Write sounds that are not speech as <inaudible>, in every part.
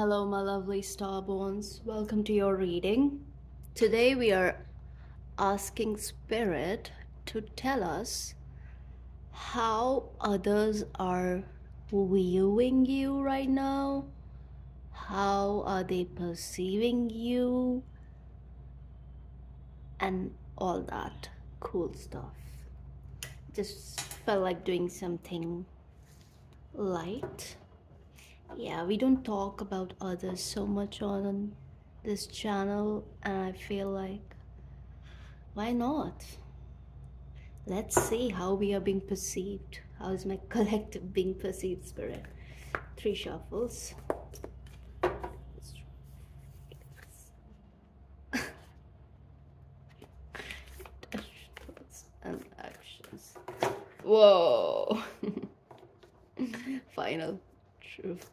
Hello, my lovely starborns. Welcome to your reading. Today we are asking Spirit to tell us how others are viewing you right now. How are they perceiving you? And all that cool stuff. Just felt like doing something light yeah we don't talk about others so much on this channel and i feel like why not? Let's see how we are being perceived. How is my <laughs> collective being perceived spirit? Three shuffles. <laughs> And actions. Whoa. <laughs> Final truth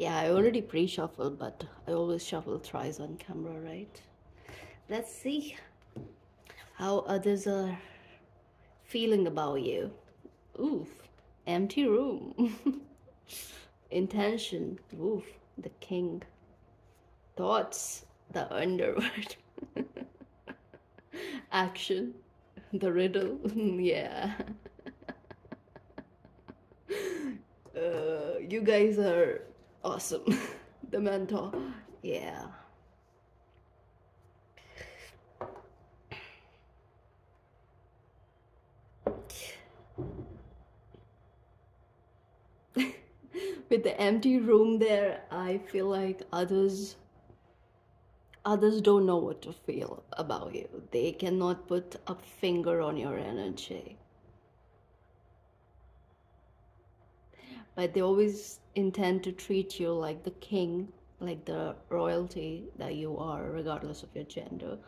yeah i already pre-shuffled but i always shuffle thrice on camera right? Let's see how others are feeling about you. Oof empty room. <laughs> Intention. Oof the king. Thoughts the underworld. <laughs> Action the riddle. <laughs> Yeah. Uh, you guys are awesome. <laughs> The mentor. Yeah. <laughs> With the empty room there i feel like others others don't know what to feel about you. They cannot put a finger on your energy. But they always intend to treat you like the king like the royalty that you are regardless of your gender.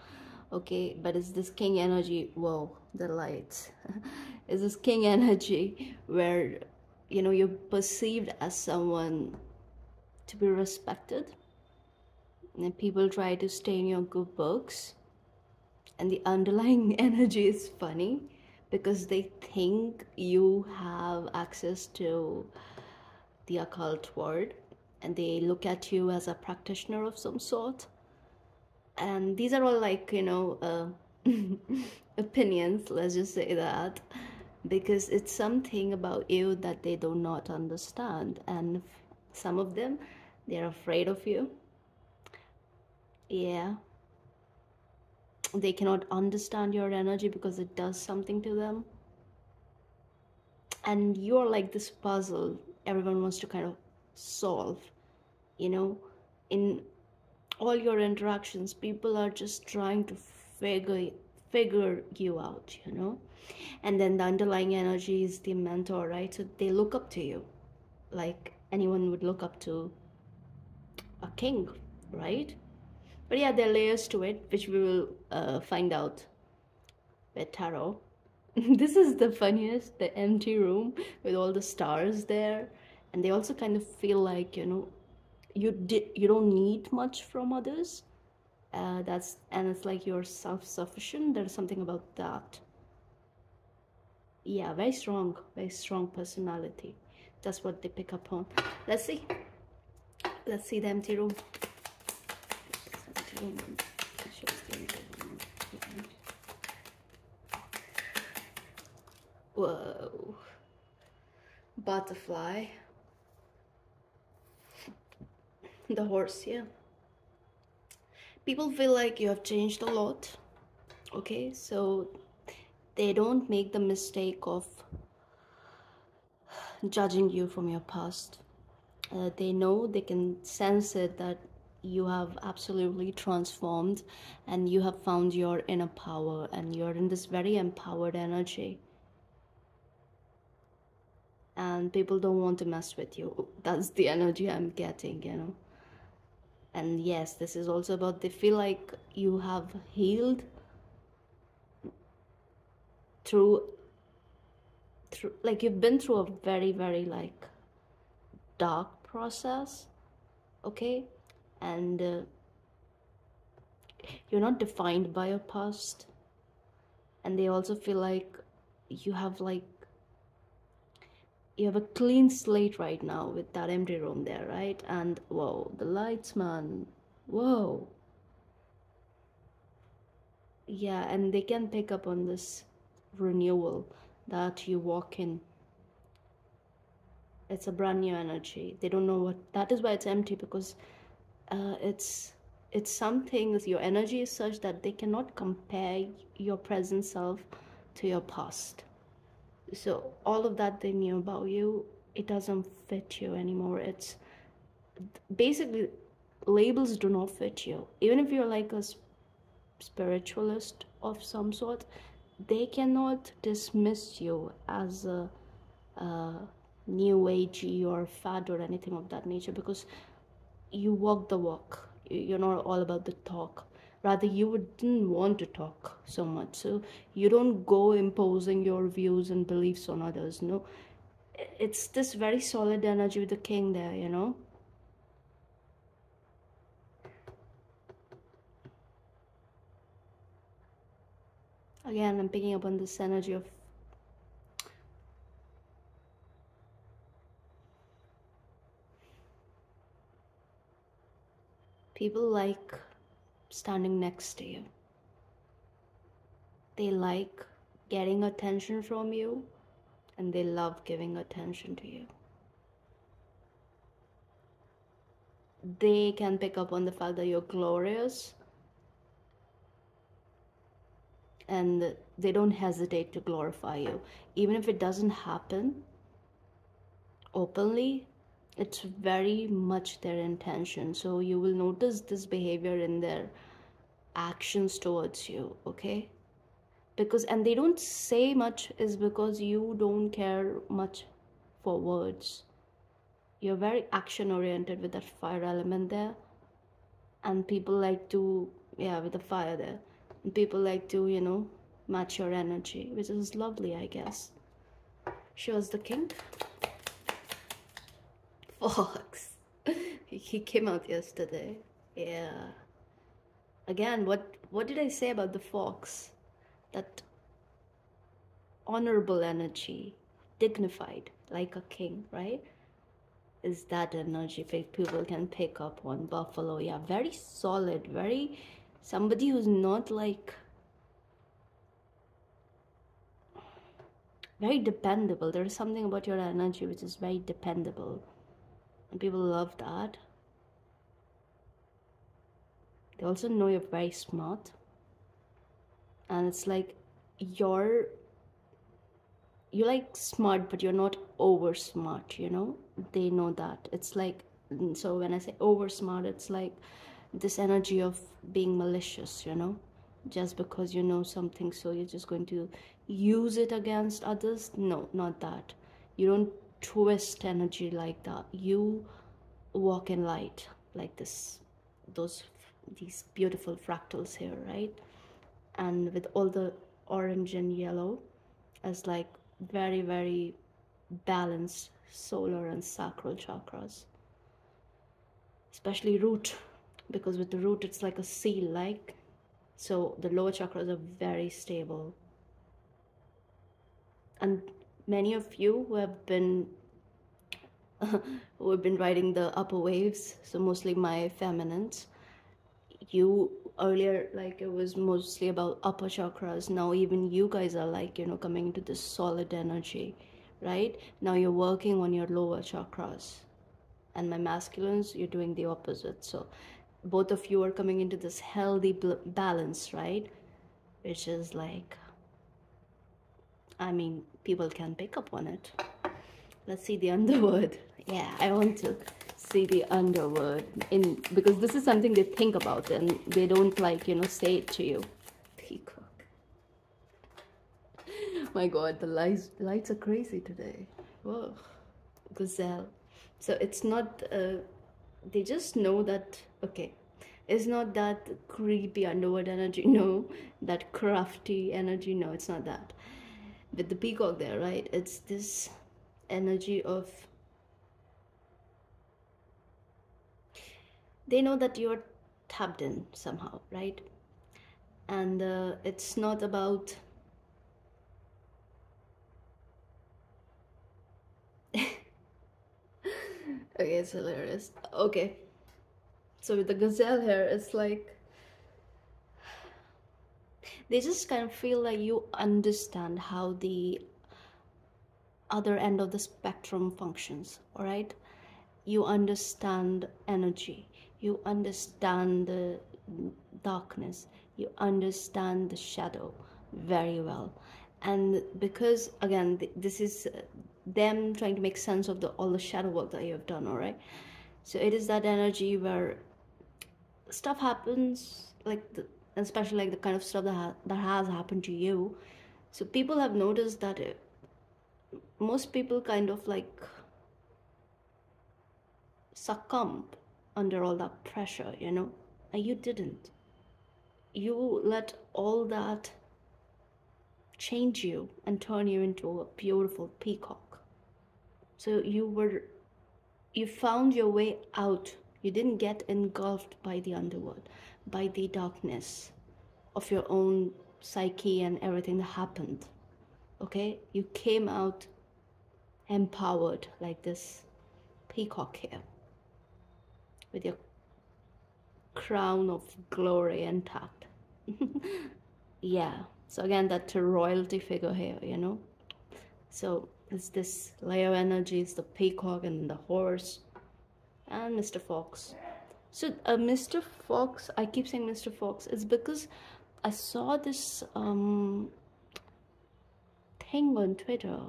Okay but is this king energy whoa the lights. <laughs> Is this king energy where you know you're perceived as someone to be respected? And people try to stay in your good books and the underlying <laughs> energy is funny because they think you have access to the occult world and they look at you as a practitioner of some sort. And these are all like you know uh, <laughs> opinions let's just say that because it's something about you that they do not understand. And some of them they're afraid of you. Yeah. They cannot understand your energy because it does something to them. And you're like this puzzle everyone wants to kind of solve you know? In all your interactions people are just trying to figure figure you out you know? And then the underlying energy is the mentor right? So they look up to you like anyone would look up to a king right? But yeah there are layers to it which we will uh, find out with tarot <laughs> this is the funniest the empty room with all the stars there. And they also kind of feel like you know you did you don't need much from others. Uh, that's and it's like you're self-sufficient. There's something about that. Yeah very strong very strong personality. That's what they pick up on. Let's see. Let's see the empty room Whoa. Butterfly. <laughs> The horse, yeah. People feel like you have changed a lot. Okay, so they don't make the mistake of <sighs> judging you from your past. Uh, they know they can sense it that you have absolutely transformed and you have found your inner power and you're in this very empowered energy and people don't want to mess with you. That's the energy i'm getting you know. And yes this is also about they feel like you have healed through through like you've been through a very very like dark process okay? And uh, you're not defined by your past. And they also feel like you have like you have a clean slate right now with that empty room there right? And whoa the lights man. Whoa. Yeah and they can pick up on this renewal that you walk in. It's a brand new energy. They don't know what that is why it's empty because uh, it's it's something your energy is such that they cannot compare your present self to your past so all of that they knew about you it doesn't fit you anymore. It's basically labels do not fit you. Even if you're like a spiritualist of some sort they cannot dismiss you as a, a new agey or fad or anything of that nature because you walk the walk. You're not all about the talk rather you wouldn't want to talk so much. So you don't go imposing your views and beliefs on others no? It's this very solid energy with the king there you know? Again i'm picking up on this energy of people like standing next to you. They like getting attention from you and they love giving attention to you. They can pick up on the fact that you're glorious and they don't hesitate to glorify you. Even if it doesn't happen openly, it's very much their intention. So you will notice this behavior in their actions towards you okay? Because and they don't say much is because you don't care much for words. You're very action oriented with that fire element there. And people like to yeah with the fire there. And people like to you know match your energy which is lovely i guess. Shows the king fox. <laughs> he came out yesterday. Yeah. Again, what what did I say about the fox? That honorable energy, dignified, like a king, right? Is that energy people can pick up on buffalo? Yeah, very solid, very somebody who's not like very dependable. There is something about your energy which is very dependable and people love that. They also know you're very smart. And it's like you're you like smart but you're not over smart you know? They know that. It's like mm, so when i say over smart it's like this energy of being malicious you know? Just because you know something so you're just going to use it against others? No not that. You don't twist energy like that you walk in light like this those these beautiful fractals here right? And with all the orange and yellow as like very very balanced solar and sacral chakras. Especially root because with the root it's like a seal like so the lower chakras are very stable. And many of you who have been <laughs> who have been riding the upper waves so mostly my feminines. You earlier like it was mostly about upper chakras. Now even you guys are like you know coming into this solid energy right? Now you're working on your lower chakras. And my masculines you're doing the opposite. So both of you are coming into this healthy balance right? Which is like I mean, people can pick up on it. Let's see the <laughs> underworld. Yeah, I want to see the underworld in because this is something they think about and they don't like, you know, say it to you. Peacock. <laughs> My god, the lights lights are crazy today. Whoa. Gazelle. So it's not uh, they just know that okay it's not that creepy underworld energy <laughs> no that crafty energy no it's not that with the peacock there right it's this energy of they know that you're tapped in somehow right and uh, it's not about <laughs> Okay, it's hilarious. Okay. So with the gazelle here, it's like they just kind of feel like you understand how the other end of the spectrum functions, all right? You understand energy, you understand the darkness, you understand the shadow very well. And because, again, this is uh, them trying to make sense of the all the shadow work that you have done all right? So it is that energy where stuff happens like the, especially like the kind of stuff that, ha- that has happened to you. So people have noticed that it, most people kind of like succumb under all that pressure you know and you didn't you let all that change you and turn you into a beautiful peacock so you were, you found your way out. You didn't get engulfed by the underworld, by the darkness of your own psyche and everything that happened. Okay? You came out empowered like this peacock here with your crown of glory intact. <laughs> yeah. So again, that royalty figure here, you know. So it's this Leo energy, it's the peacock and the horse and Mr. Fox. So uh, Mr. Fox, I keep saying Mr. Fox, it's because I saw this um, thing on Twitter.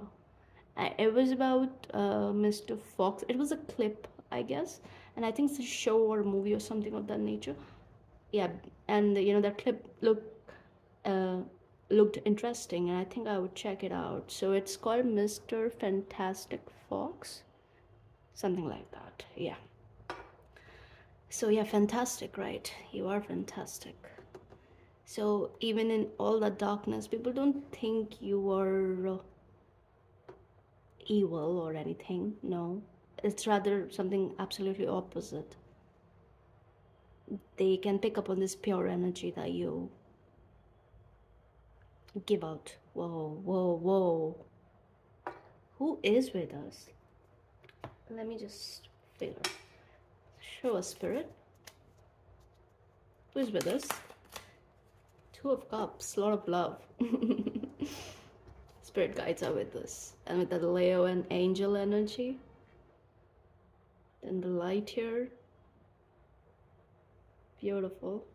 It was about uh, Mr. Fox. It was a clip, I guess, and I think it's a show or a movie or something of that nature. Yeah, and you know that clip looked uh, looked interesting and I think I would check it out. So it's called Mr. Fantastic Fox. Something like that. Yeah. So yeah, fantastic, right? You are fantastic. So even in all the darkness, people don't think you are evil or anything. No. It's rather something absolutely opposite. They can pick up on this pure energy that you give out. Whoa, whoa, whoa. Who is with us? Let me just figure. Show a spirit. Who is with us? Two of Cups, lot of love. <laughs> spirit guides are with us. And with the Leo and angel energy. Then the light here. Beautiful.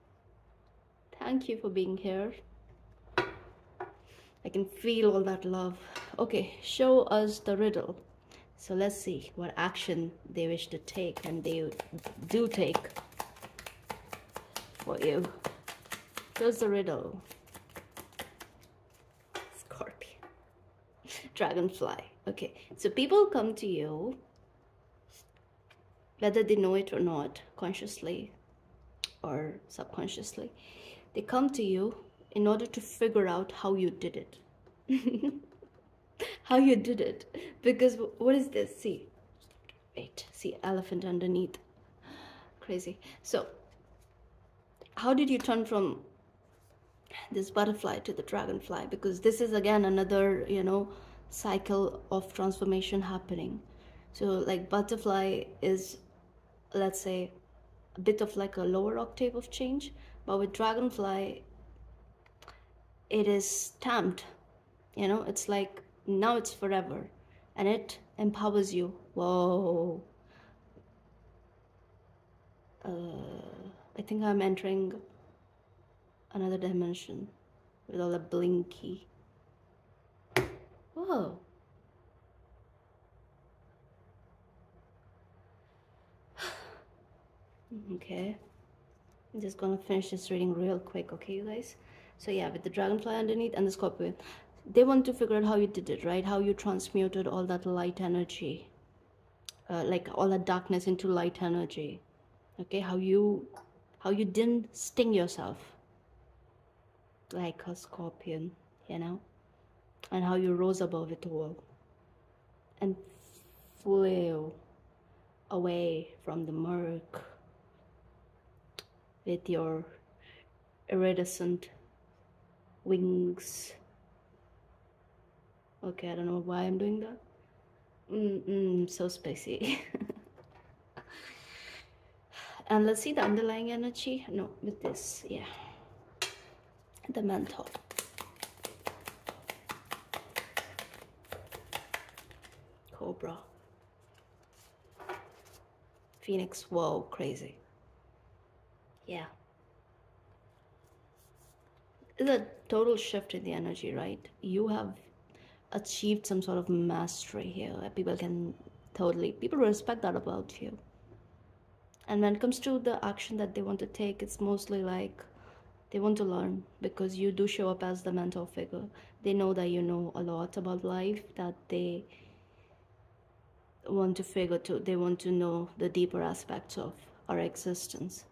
Thank you for being here. I can feel all that love. Okay, show us the riddle. So let's see what action they wish to take and they do take for you. Here's the riddle. Scorpion. <laughs> Dragonfly. Okay, so people come to you, whether they know it or not, consciously or subconsciously. They come to you in order to figure out how you did it. <laughs> how you did it. Because what is this? See, wait, see, elephant underneath. Crazy. So, how did you turn from this butterfly to the dragonfly? Because this is again another, you know, cycle of transformation happening. So, like, butterfly is, let's say, a bit of like a lower octave of change, but with dragonfly, it is stamped you know? It's like now it's forever and it empowers you. Whoa. Uh, i think i'm entering another dimension with all the blinky. Whoa okay. I'm just gonna finish this reading real quick okay you guys? So yeah with the dragonfly underneath and the scorpion. They want to figure out how you did it right? How you transmuted all that light energy uh, like all that darkness into light energy okay? How you how you didn't sting yourself like a scorpion you know? And how you rose above it all and flew away from the murk with your iridescent wings. Okay, I don't know why I'm doing that. Mm, mm so spicy. <laughs> and let's see the underlying energy no with this yeah the mentor cobra phoenix whoa crazy yeah. It's a total shift in the energy right? You have achieved some sort of mastery here people can totally people respect that about you. And when it comes to the action that they want to take it's mostly like they want to learn because you do show up as the mentor figure. They know that you know a lot about life that they want to figure to they want to know the deeper aspects of our existence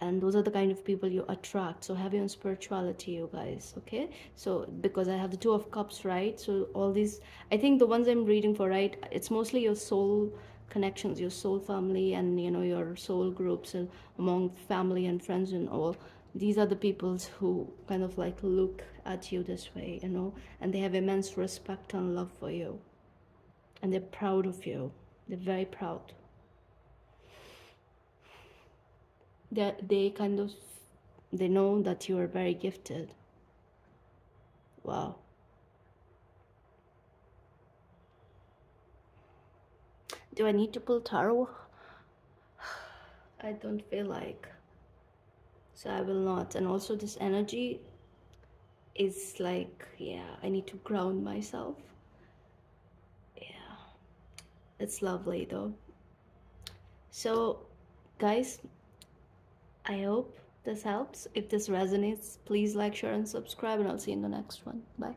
and those are the kind of people you attract. So heavy on spirituality you guys okay? So because i have the two of cups right? So all these i think the ones i'm reading for right it's mostly your soul connections your soul family and you know your soul groups and among family and friends and all. These are the peoples who kind of like look at you this way you know? And they have immense respect and love for you. And they're proud of you. They're very proud they they kind of they know that you are very gifted wow Do I need to pull tarot? <sighs> I don't feel like. So I will not. And also this energy is like, yeah, I need to ground myself. Yeah. It's lovely though. So guys, I hope this helps. If this resonates, please like, share and subscribe and I'll see you in the next one. Bye.